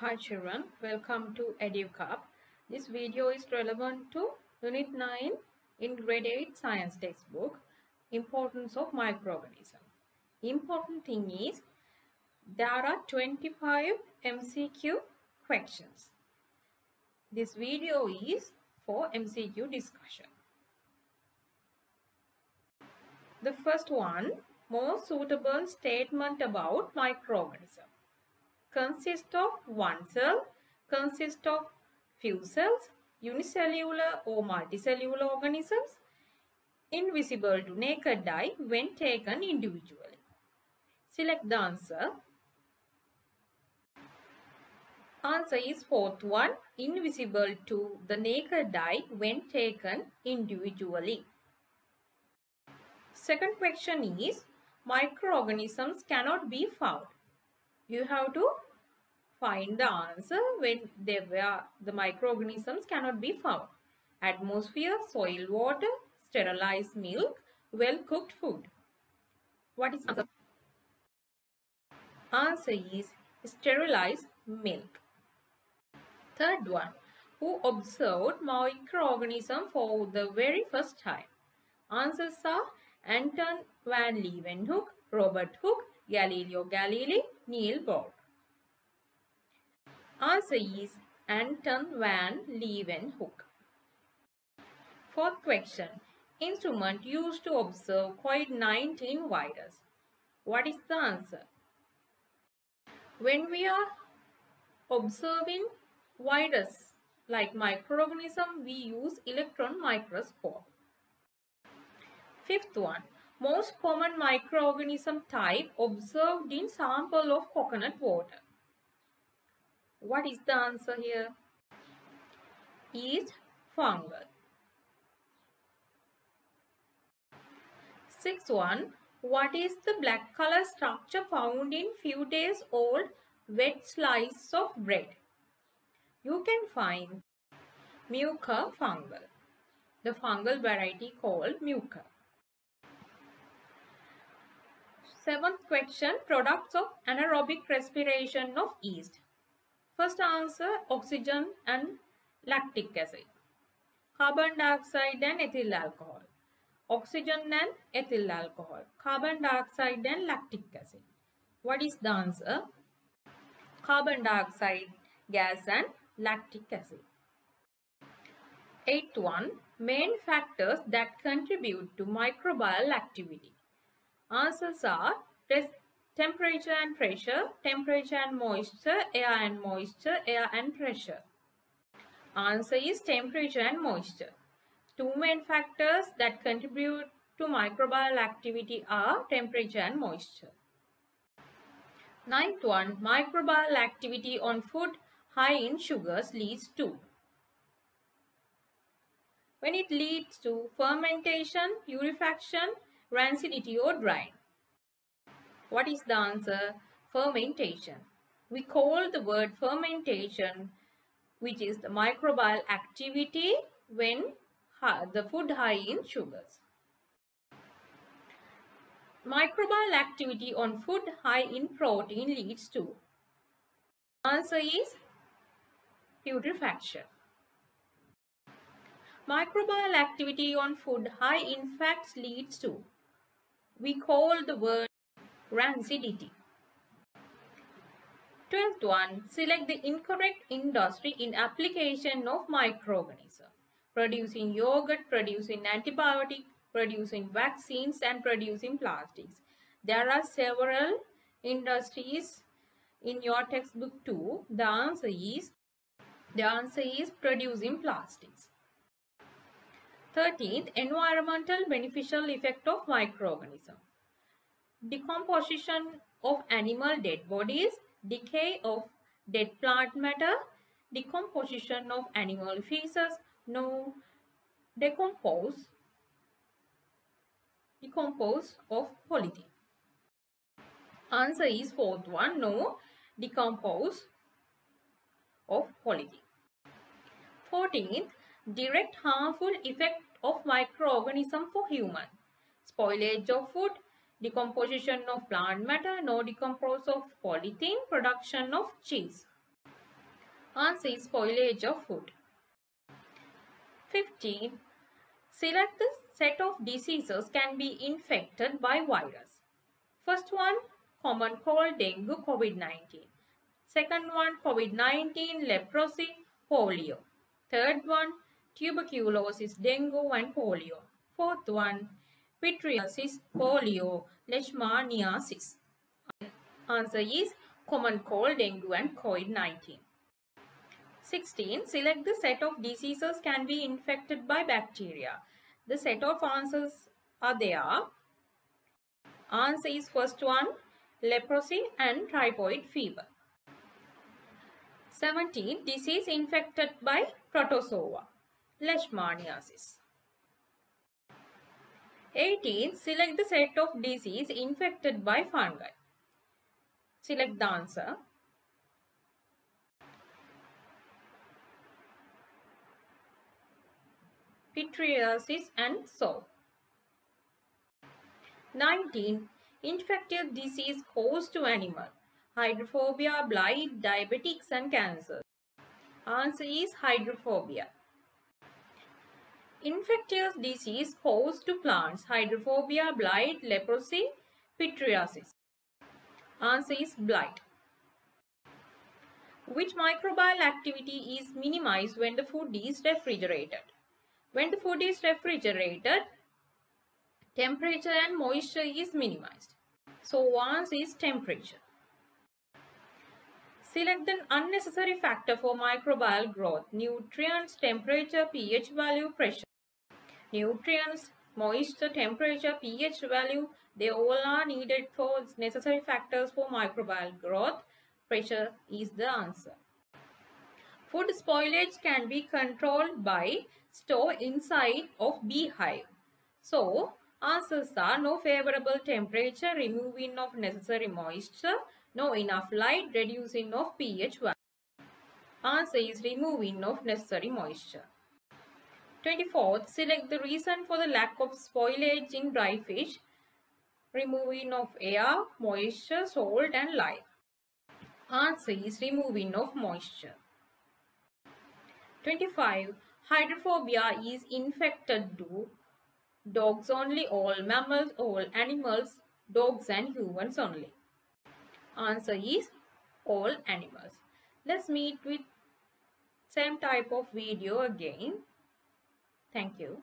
Hi children, welcome to EduCub. This video is relevant to Unit 9 in Grade 8 Science textbook, Importance of Microorganism. Important thing is, there are 25 MCQ questions. This video is for MCQ discussion. The first one, most suitable statement about microorganism consist of one cell, consist of few cells, unicellular or multicellular organisms, invisible to naked eye when taken individually. Select the answer. Answer is fourth one, invisible to the naked eye when taken individually. Second question is, microorganisms cannot be found you have to find the answer when they were the microorganisms cannot be found. Atmosphere, soil water, sterilized milk, well cooked food. What is answer? Answer is sterilized milk. Third one, who observed microorganism for the very first time? Answers are Anton van Leeuwenhoek, Robert Hooke, Galileo Galilei, Niels Bohr. Answer is Anton van Leeuwenhoek. Fourth question. Instrument used to observe COVID-19 virus. What is the answer? When we are observing virus like microorganism, we use electron microscope. Fifth one. Most common microorganism type observed in sample of coconut water. What is the answer here? Is fungal. Sixth one. What is the black color structure found in few days old wet slice of bread? You can find Mucor fungal, the fungal variety called Mucor. Seventh question, products of anaerobic respiration of yeast. First answer, oxygen and lactic acid. Carbon dioxide and ethyl alcohol. Oxygen and ethyl alcohol. Carbon dioxide and lactic acid. What is the answer? Carbon dioxide gas and lactic acid. Eighth one, main factors that contribute to microbial activity. Answers are temperature and pressure, temperature and moisture, air and moisture, air and pressure. Answer is temperature and moisture. Two main factors that contribute to microbial activity are temperature and moisture. Ninth one, microbial activity on food high in sugars leads to. When it leads to fermentation, putrefaction, rancidity or drying. What is the answer? Fermentation. We call the word fermentation which is the microbial activity when the food high in sugars. Microbial activity on food high in protein leads to. Answer is putrefaction. Microbial activity on food high in fats leads to we call the word rancidity. 12th one, select the incorrect industry in application of microorganism. Producing yogurt, producing antibiotic, producing vaccines and producing plastics. There are several industries in your textbook too. The answer is, the answer is producing plastics. 13th, environmental beneficial effect of microorganism. Decomposition of animal dead bodies, decay of dead plant matter, decomposition of animal feces, no decompose, decompose of polythene. Answer is fourth one, no decompose of polythene. 14th, direct harmful effect of microorganism for human. Spoilage of food, decomposition of plant matter, no decompose of polythene, production of cheese. Answer is spoilage of food. 15. Select the set of diseases can be infected by virus. First one, common cold, dengue, COVID-19. Second one, COVID-19, leprosy, polio. Third one, tuberculosis, dengue and polio. Fourth one, pityriasis, polio, leishmaniasis. Answer is common cold, dengue and COVID-19. 16. Select the set of diseases can be infected by bacteria. The set of answers are there. Answer is first one, leprosy and typhoid fever. 17. Disease infected by protozoa, leishmaniasis. 18. Select the set of disease infected by fungi. Select the answer. Pityriasis and so. 19. Infectious disease caused to animal. Hydrophobia, blight, diabetics and cancer. Answer is hydrophobia. Infectious disease caused to plants. Hydrophobia, blight, leprosy, pityriasis. Answer is blight. Which microbial activity is minimized when the food is refrigerated? When the food is refrigerated, temperature and moisture is minimized. So once is temperature. Select an unnecessary factor for microbial growth. Nutrients, temperature, pH value, pressure. Nutrients, moisture, temperature, pH value, they all are needed for necessary factors for microbial growth. Pressure is the answer. Food spoilage can be controlled by store inside of beehive. So, answers are no favorable temperature, removing of necessary moisture, no enough light, reducing of pH value. Answer is removing of necessary moisture. 24th, select the reason for the lack of spoilage in dry fish, removing of air, moisture, salt and light. Answer is removing of moisture. 25. Hydrophobia is infected to dogs only, all mammals, all animals, dogs and humans only. Answer is all animals. Let's meet with same type of video again. Thank you.